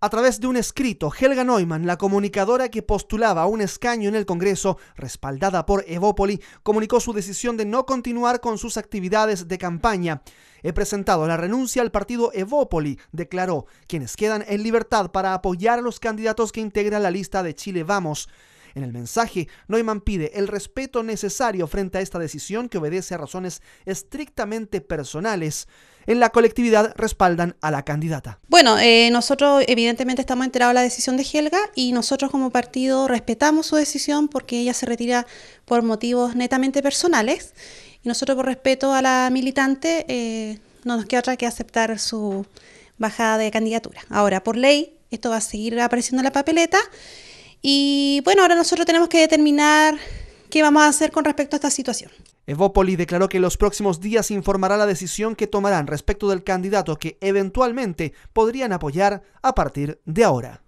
A través de un escrito, Helga Neumann, la comunicadora que postulaba un escaño en el Congreso, respaldada por Evópoli, comunicó su decisión de no continuar con sus actividades de campaña. He presentado la renuncia al partido Evópoli, declaró, quienes quedan en libertad para apoyar a los candidatos que integran la lista de Chile Vamos. En el mensaje, Neumann pide el respeto necesario frente a esta decisión que obedece a razones estrictamente personales en la colectividad respaldan a la candidata. Bueno, eh, nosotros evidentemente estamos enterados de la decisión de Helga y nosotros como partido respetamos su decisión porque ella se retira por motivos netamente personales y nosotros por respeto a la militante eh, no nos queda otra que aceptar su bajada de candidatura. Ahora, por ley, esto va a seguir apareciendo en la papeleta y bueno, ahora nosotros tenemos que determinar qué vamos a hacer con respecto a esta situación. Evópoli declaró que en los próximos días informará la decisión que tomarán respecto del candidato que eventualmente podrían apoyar a partir de ahora.